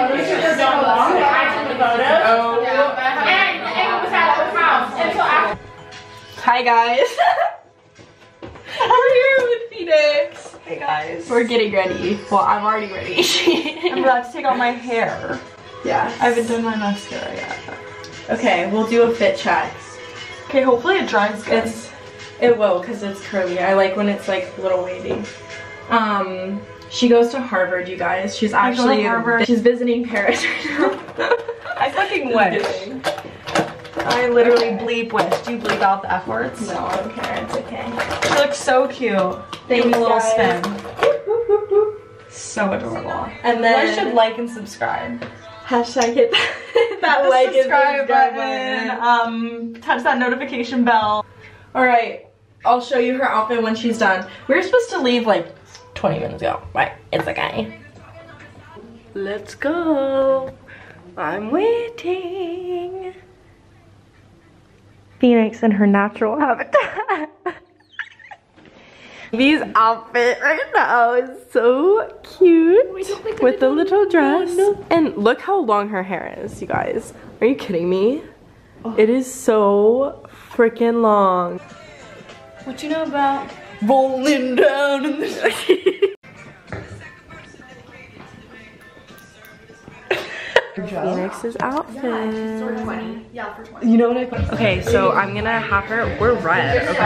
photo shoot was so long, I took the photos. Oh. And, it was at house until after. Hi guys. We're here with Phoenix. Hey guys. We're getting ready. Well, I'm already ready. I'm about to take out my hair. yeah. I haven't done my mascara yet. Okay, we'll do a fit check. Okay, hopefully it dries good. It's it will because it's curly. I like when it's like a little wavy. Um, she goes to Harvard, you guys. She's I actually Harvard. she's visiting Paris right now. I fucking wish. I literally bleep wish. Do you bleep out the F words? no, I don't care. It's okay. She looks so cute. Give me a little guys. spin. So adorable. And then guys should like and subscribe. hashtag hit that, that like and subscribe button. button. Um, touch that notification bell. All right, I'll show you her outfit when she's done. We were supposed to leave like 20 minutes ago, but it's okay. Let's go. I'm waiting. Phoenix in her natural habitat. V's outfit right now is so cute with the little dress. And look how long her hair is, you guys. Are you kidding me? Oh. It is so freaking long. What you know about? Rolling down in the Phoenix's outfit. You know what I Okay, so I'm gonna have her we're red, okay?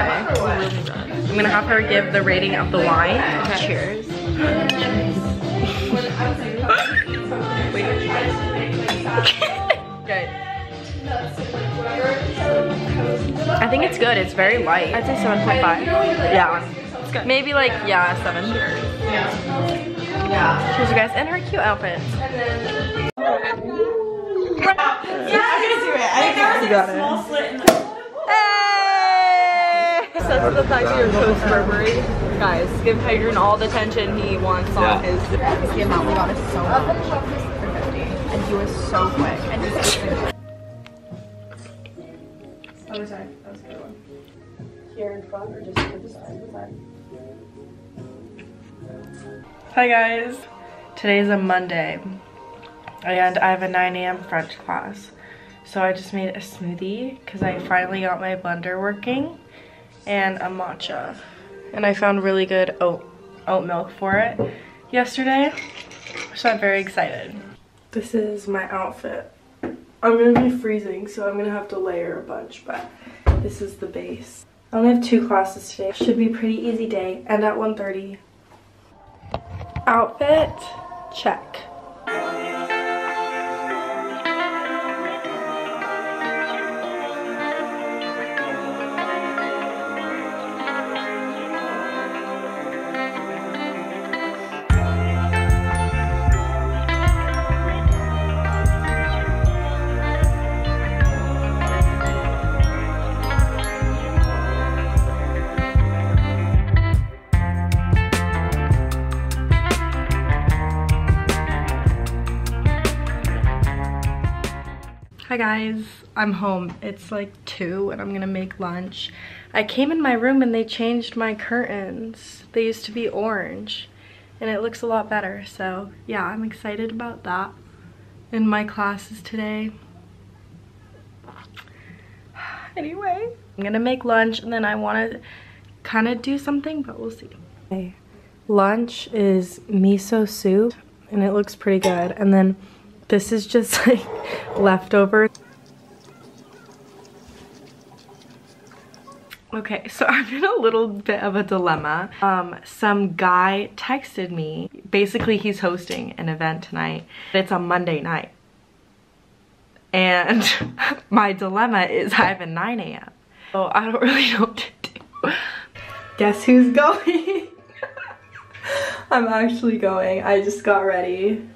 I'm gonna have her give the rating of the wine. Cheers. Good. I think it's good. It's very light. I'd say 7.5. Yeah. It's good. Maybe like, yeah, 7. Yeah. Yeah. Cheers, you guys. And her cute outfit. You got it. Hey! Says to the fact that you're Coach Burberry. Guys, give Hadrian all the attention he wants on his. The amount we got is so much. And he was so quick. And he's Oh, sorry. That was a good one. Here in front or just to the side? The side. Hi guys. Today is a Monday and I have a 9 a.m. French class. So I just made a smoothie because I finally got my blender working and a matcha. And I found really good oat, oat milk for it yesterday. So I'm very excited. This is my outfit. I'm gonna be freezing, so I'm gonna have to layer a bunch, but this is the base. I only have two classes today. Should be pretty easy day. End at 1.30. Outfit, check. Hi guys, I'm home. It's like 2 and I'm gonna make lunch. I came in my room and they changed my curtains. They used to be orange and it looks a lot better. So yeah, I'm excited about that. In my classes today. Anyway, I'm gonna make lunch and then I wanna kind of do something, but we'll see. Okay. Lunch is miso soup and it looks pretty good. And then this is just like leftover. Okay, so I'm in a little bit of a dilemma. Um, some guy texted me. Basically, he's hosting an event tonight. It's on Monday night. And my dilemma is I have a 9 a.m. So I don't really know what to do. Guess who's going? I'm actually going. I just got ready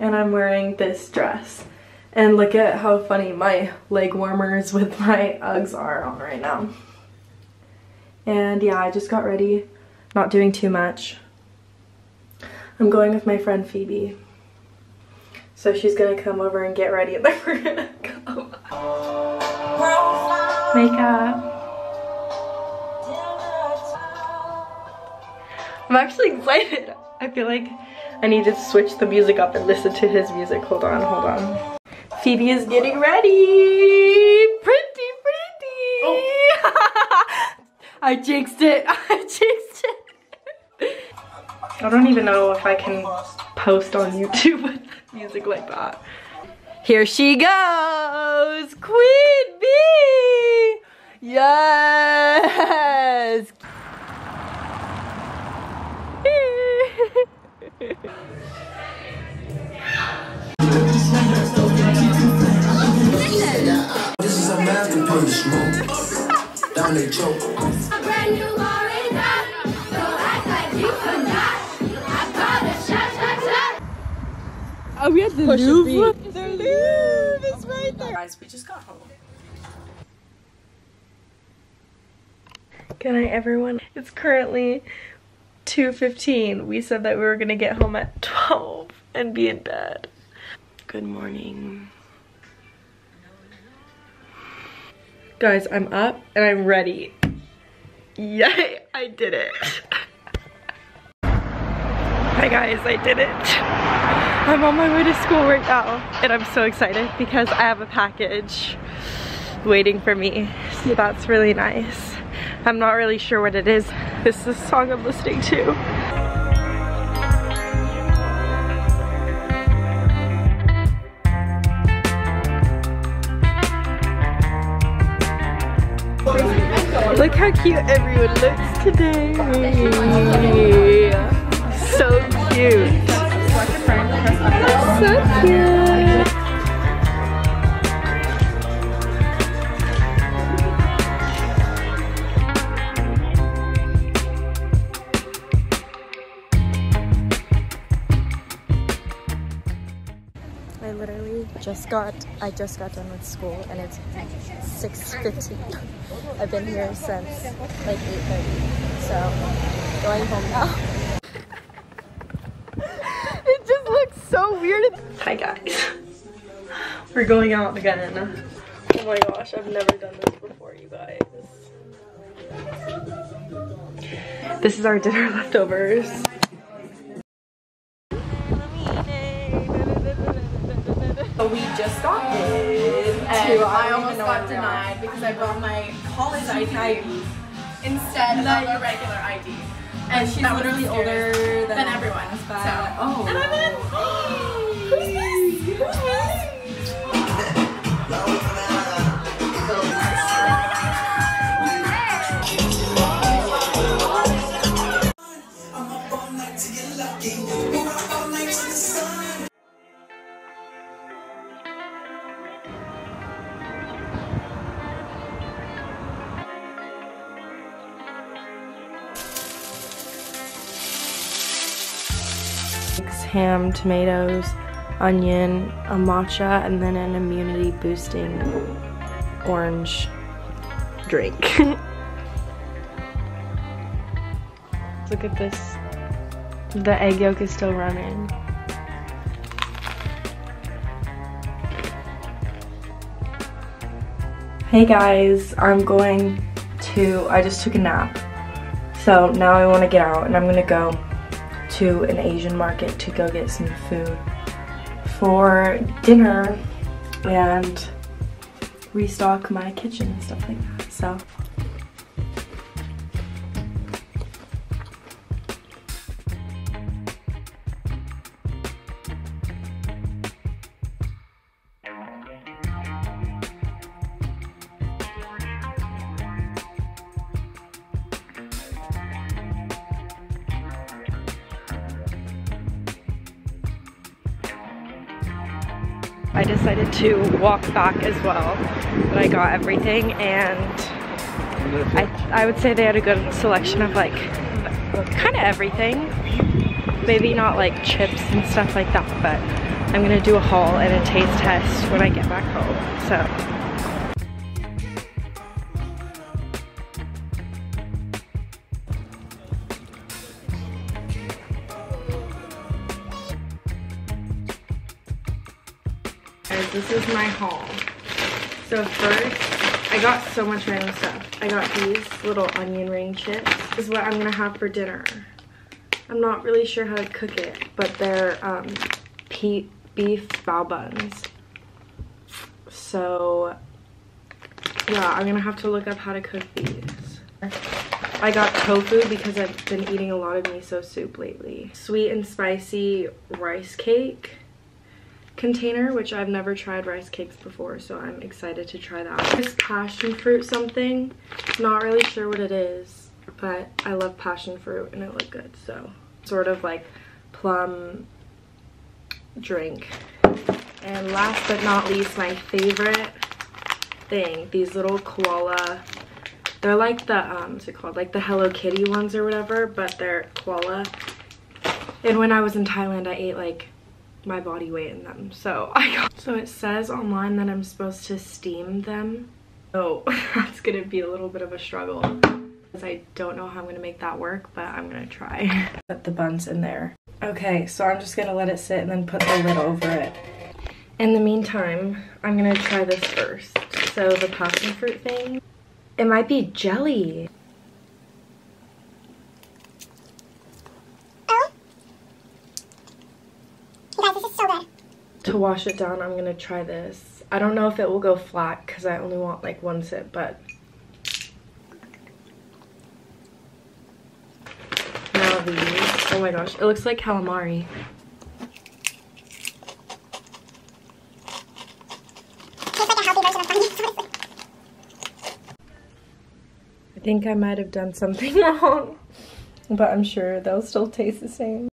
and I'm wearing this dress. And look at how funny my leg warmers with my Uggs are on right now. And yeah, I just got ready, not doing too much. I'm going with my friend Phoebe. So she's gonna come over and get ready and then we're gonna go. Makeup. I'm actually excited. I feel like I need to switch the music up and listen to his music. Hold on, hold on. Phoebe is getting ready. Pretty, pretty. Oh. I jinxed it. I jinxed it. I don't even know if I can post on YouTube with music like that. Here she goes, Queen Bee. Yes. Masterpiece, smoke. Down they choke. brand new Moringa. Don't act like you forgot. I call it shot, shot, shot. Are we at the Louvre? The Louvre is right there. Guys, we just got home. Good night, everyone. It's currently 2.15. We said that we were gonna get home at 12 and be in bed. Good morning. Guys, I'm up and I'm ready. Yay, I did it. Hi guys, I did it. I'm on my way to school right now and I'm so excited because I have a package waiting for me. So that's really nice. I'm not really sure what it is. This is the song I'm listening to. How cute everyone looks today. So cute. So cute. Literally just got I just got done with school and it's 6:15. I've been here since like 8:30. So going home now. it just looks so weird. Hi guys. We're going out again. Oh my gosh, I've never done this before, you guys. This is our dinner leftovers. I brought my college ID instead of a regular ID. And she's literally older than than everyone. So. Oh. And I'm in. Tomatoes, onion, a matcha, and then an immunity boosting orange drink. Look at this. The egg yolk is still running. Hey guys, I'm going to, I just took a nap. So now I want to get out and I'm going to go to an Asian market to go get some food for dinner and restock my kitchen and stuff like that. So to walk back as well. But I got everything and I, I would say they had a good selection of like kind of everything. Maybe not like chips and stuff like that, but I'm gonna do a haul and a taste test when I get back home. So this is my haul. So first, I got so much random stuff. I got these little onion ring chips. This is what I'm gonna have for dinner. I'm not really sure how to cook it, but they're um, beef bao buns. So yeah, I'm gonna have to look up how to cook these. I got tofu because I've been eating a lot of miso soup lately. Sweet and spicy rice cake container, which I've never tried rice cakes before, so I'm excited to try that. This passion fruit something, not really sure what it is, but I love passion fruit and it looked good, so sort of like plum drink. And last but not least, my favorite thing, these little koala, they're like the, um, what's it called, like the Hello Kitty ones or whatever, but they're koala. And when I was in Thailand, I ate like my body weight in them. So I got, so it says online that I'm supposed to steam them. So that's gonna be a little bit of a struggle. Because I don't know how I'm gonna make that work, but I'm gonna try. Put the buns in there. Okay, so I'm just gonna let it sit and then put the lid over it. In the meantime, I'm gonna try this first. So the passion fruit thing, it might be jelly. You guys, this is so good. To wash it down, I'm gonna try this. I don't know if it will go flat because I only want like one sip, but now these. Oh my gosh, it looks like calamari. I think I might have done something wrong, but I'm sure they'll still taste the same.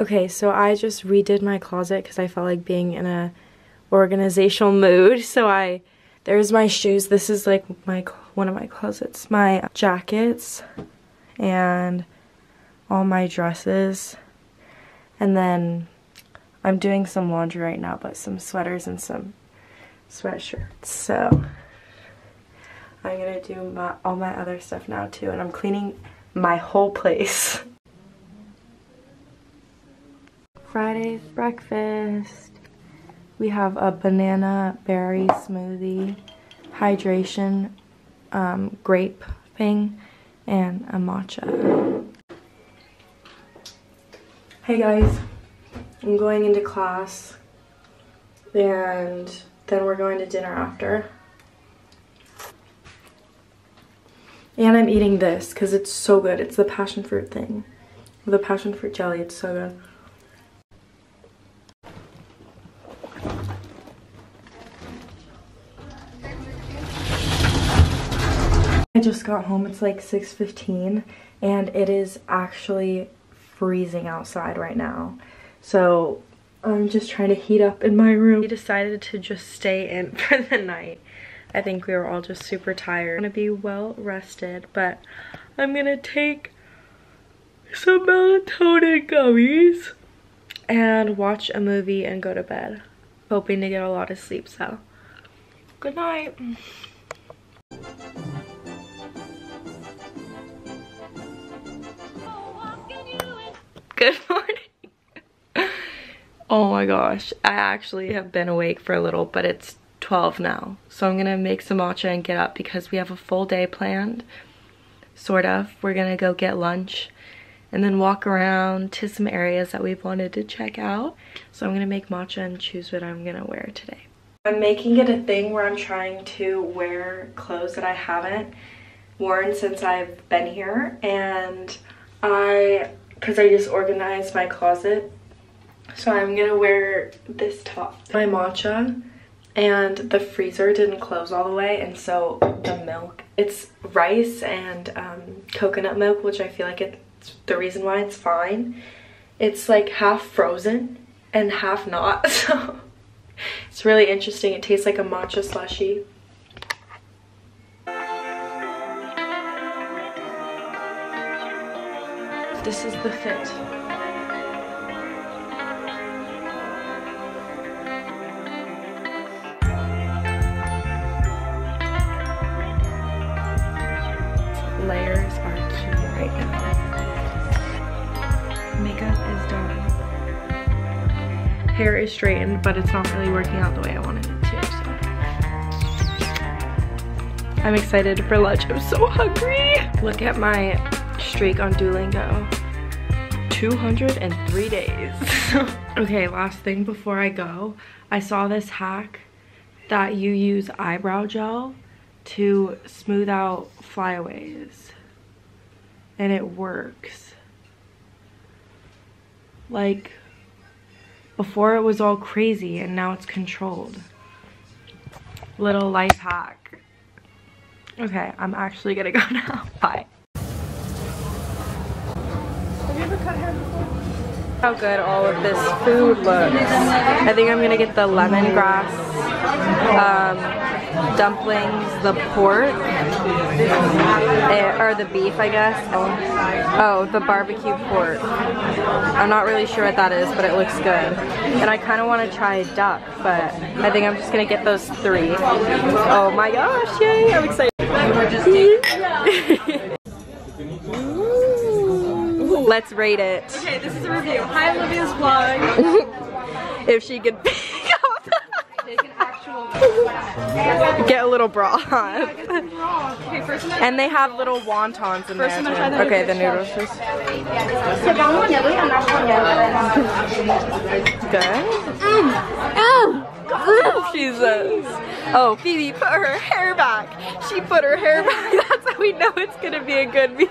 Okay, so I just redid my closet because I felt like being in a organizational mood. So I, there's my shoes. This is like my one of my closets. My jackets and all my dresses. And then I'm doing some laundry right now, but some sweaters and some sweatshirts. So I'm gonna do my, all my other stuff now too. And I'm cleaning my whole place. Friday's breakfast. We have a banana berry smoothie, hydration um, grape thing, and a matcha. Hey guys, I'm going into class and then we're going to dinner after. And I'm eating this because it's so good. It's the passion fruit thing. The passion fruit jelly, it's so good. I just got home. It's like 6.15 and it is actually freezing outside right now. So I'm just trying to heat up in my room. We decided to just stay in for the night. I think we were all just super tired. I'm gonna be well rested, but I'm gonna take some melatonin gummies and watch a movie and go to bed. Hoping to get a lot of sleep, so good night. Good morning. oh my gosh, I actually have been awake for a little, but it's 12 now. So I'm gonna make some matcha and get up because we have a full day planned. Sort of. We're gonna go get lunch and then walk around to some areas that we've wanted to check out. So I'm gonna make matcha and choose what I'm gonna wear today. I'm making it a thing where I'm trying to wear clothes that I haven't worn since I've been here and I because I just organized my closet. So I'm gonna wear this top. My matcha and the freezer didn't close all the way and so the milk, it's rice and um, coconut milk which I feel like it's the reason why it's fine. It's like half frozen and half not so it's really interesting. It tastes like a matcha slushy. This is the fit. Layers are key right now. Makeup is done. Hair is straightened, but it's not really working out the way I wanted it to, so. I'm excited for lunch. I'm so hungry. Look at my streak on Duolingo. 203 days. okay, last thing before I go. I saw this hack that you use eyebrow gel to smooth out flyaways. And it works. Like, before it was all crazy and now it's controlled. Little life hack. Okay, I'm actually gonna go now. Bye. How good all of this food looks. I think I'm gonna get the lemongrass um, dumplings, the pork, eh, or the beef, I guess. Oh, oh, the barbecue pork. I'm not really sure what that is, but it looks good. And I kind of want to try duck, but I think I'm just gonna get those three. Oh my gosh, yay, I'm excited. Let's rate it. Okay, this is a review. Hi, Olivia's vlog. if she could pick up. Get a little first I'm and they have little wontons in First, there. too. Okay, the noodles. just good. Jesus. Oh, Phoebe put her hair back. She put her hair back. That's how we know it's gonna be a good meal.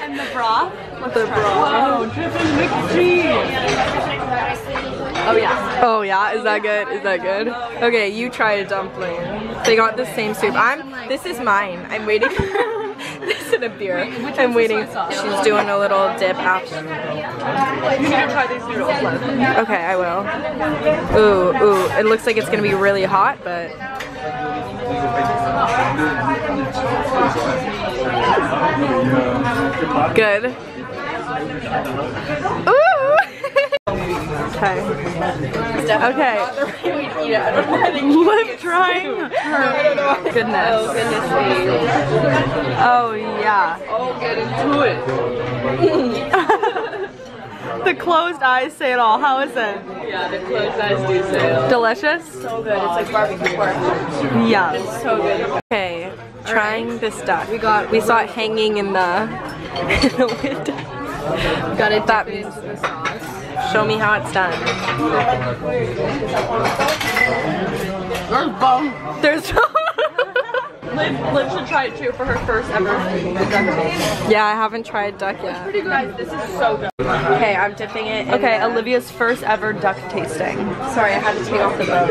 And the broth. the broth. Oh, dripping with cheese. Oh yeah. Oh yeah, is that good? Is that good? Okay, you try a dumpling. They got the same soup. I'm. This is mine. I'm waiting for this and a beer. I'm waiting. She's doing a little dip after. You need to try these noodles. Okay, I will. Ooh, ooh. It looks like it's gonna be really hot, but. Good. Ooh. okay. Okay. Lip trying. Goodness. Oh goodness Oh yeah. Oh, get into it. The closed eyes say it all. How is it? Yeah, the closed eyes do say. It. Delicious? So good. It's like barbecue pork. Yeah. It's so good. Okay, trying this duck. We got we saw it hanging in the in the window. Got it. That means show me how it's done. There's Liv, Liv should try it too for her first ever duck taste. Yeah, I haven't tried duck yet. Pretty good. Guys, this is so good. Okay, I'm dipping it. In okay, Olivia's first ever duck tasting. Sorry, I had to take off the boat.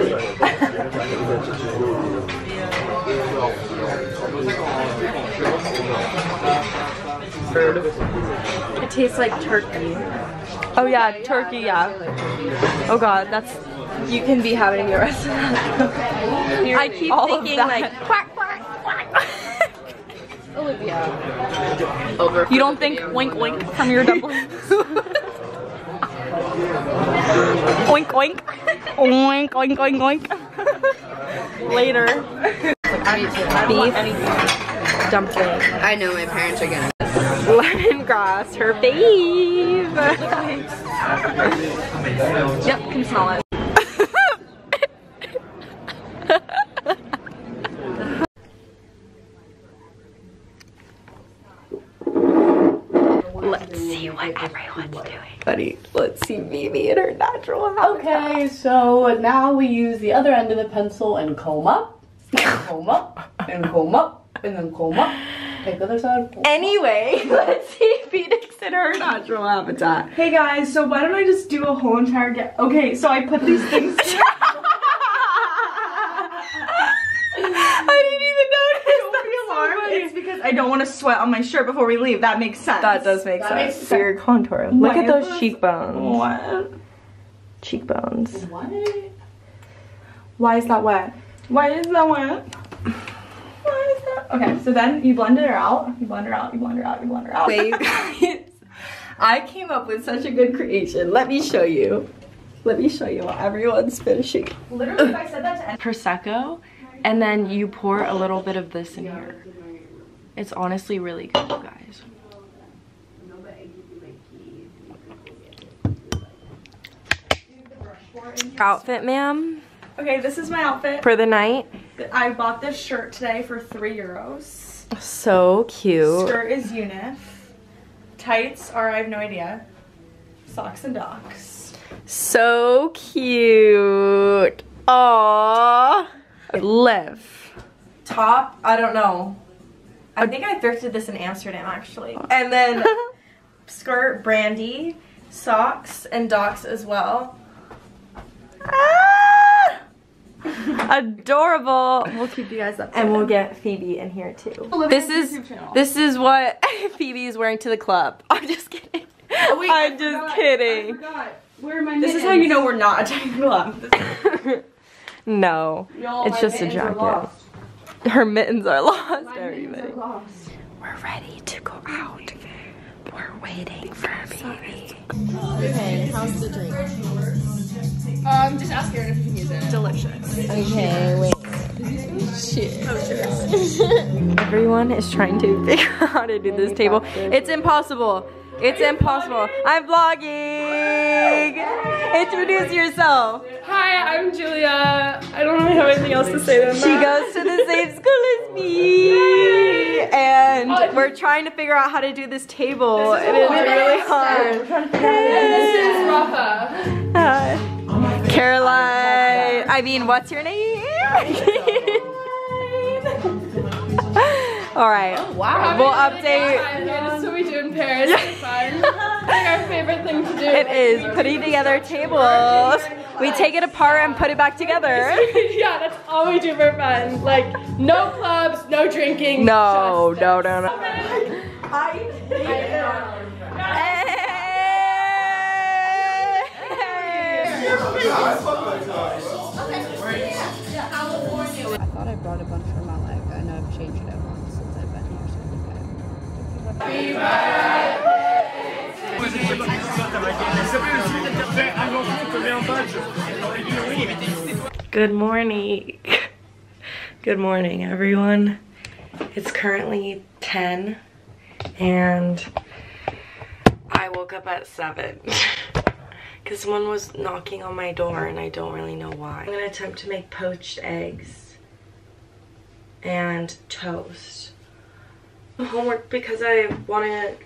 it tastes like turkey. Oh yeah, turkey, yeah. Oh god, that's you can be having the rest of that. I keep All thinking like quack quack. Over. You don't think wink wink from your dumplings? oink oink. Oink oink oink oink. Later. Beef dumpling. I know my parents are gonna. Lemongrass, her fave. yep, can smell it. Doing. Let's see Mimi in her natural habitat. Okay, so now we use the other end of the pencil and comb up, and comb up, and comb up, and then comb up. Take the other side. Anyway, let's see Phoenix in her natural habitat. Hey guys, so why don't I just do a whole entire get? Okay, so I put these things. I didn't even notice. Don't be alarmed. It's because I don't want to sweat on my shirt before we leave. That makes sense. That does make That sense. makes For your contour. Look Why at those is- cheekbones. What? Cheekbones. What? Why is that wet? Why is that wet? Why is that? Okay, so then you blend it out. You blend it out. You blend it out. You blend it out. Wait, guys. I came up with such a good creation. Let me show you. Let me show you while everyone's finishing. Literally, if I said that to any- Prosecco, and then you pour a little bit of this in here. It's honestly really good, you guys. Outfit, ma'am, Okay, this is my outfit. for the night. I bought this shirt today for three euros. So cute. Skirt is unif. Tights are I have no idea. Socks and docs. So cute. Aww. Liv. Top, I don't know. I think I thrifted this in Amsterdam actually. And then skirt, brandy, socks, and docs as well. Ah! Adorable. We'll keep you guys up. And we'll get Phoebe in here too. This is this is what Phoebe is wearing to the club. I'm just kidding. I'm just kidding. Where are my This is how you know we're not attending the club. no, it's just a jacket. Her mittens are lost, everybody. We're ready to go out. We're waiting for Phoebe. Okay, how's the drink? Um, just ask Erin if you can use it. delicious. Okay, wait. Everyone is trying to figure out how to do this table. It's impossible. It's impossible. I'm vlogging. Introduce yourself. Hi, I'm Julia. I don't really have anything else to say than She goes to the same school as me. And we're trying to figure out how to do this table. It is really hard. This is Rafa. Hi. Caroline. I mean, what's your name? All right. Oh, wow. We'll update. This is what we do in Paris. It's fun. like our favorite thing to do. It is putting together tables. We take it apart and put it back together. yeah, that's all we do for fun. Like, no clubs, no drinking. No, just no, no, no. I I thought I brought a bunch for my leg. I know I've changed it once since I've been here, so I think I Good morning. Good morning, everyone. It's currently 10 and I woke up at 7 because someone was knocking on my door and I don't really know why. I'm gonna attempt to make poached eggs and toast. Homework because I wanted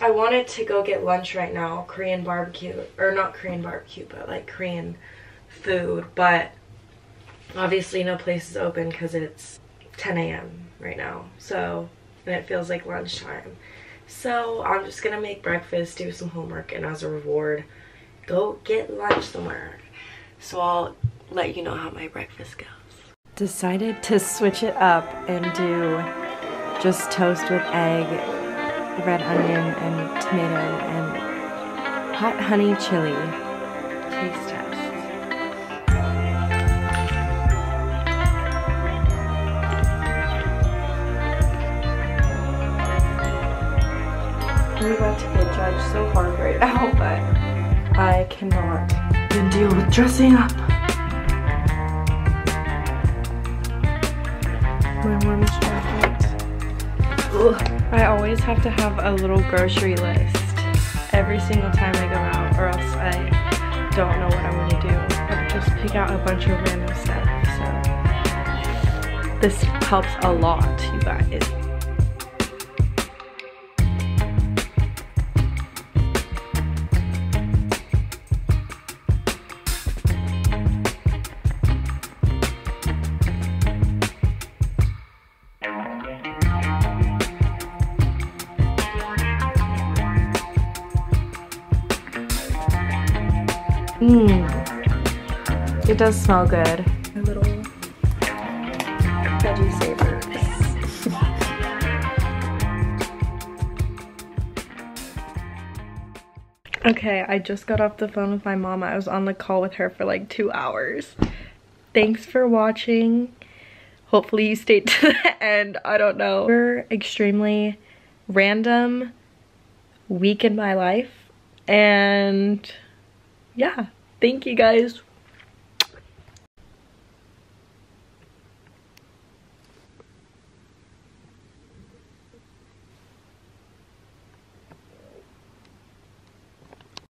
I wanted to go get lunch right now, Korean barbecue, or not Korean barbecue, but like Korean food, but obviously no place is open because it's 10 a.m. right now, so, and it feels like lunchtime. So I'm just gonna make breakfast, do some homework, and as a reward, go get lunch somewhere. So I'll let you know how my breakfast goes. Decided to switch it up and do just toast with egg, red onion, and tomato, and hot honey chili. Taste test. I'm about to get judged so hard right now, but I cannot deal with dressing up. My warmest. I always have to have a little grocery list every single time I go out, or else I don't know what I'm gonna do. I just pick out a bunch of random stuff. So this helps a lot, you guys. Mmm. It does smell good. My little veggie okay, I just got off the phone with my mom. I was on the call with her for like two hours. Thanks for watching. Hopefully you stayed to the end. I don't know. We're extremely random week in my life. And yeah, thank you guys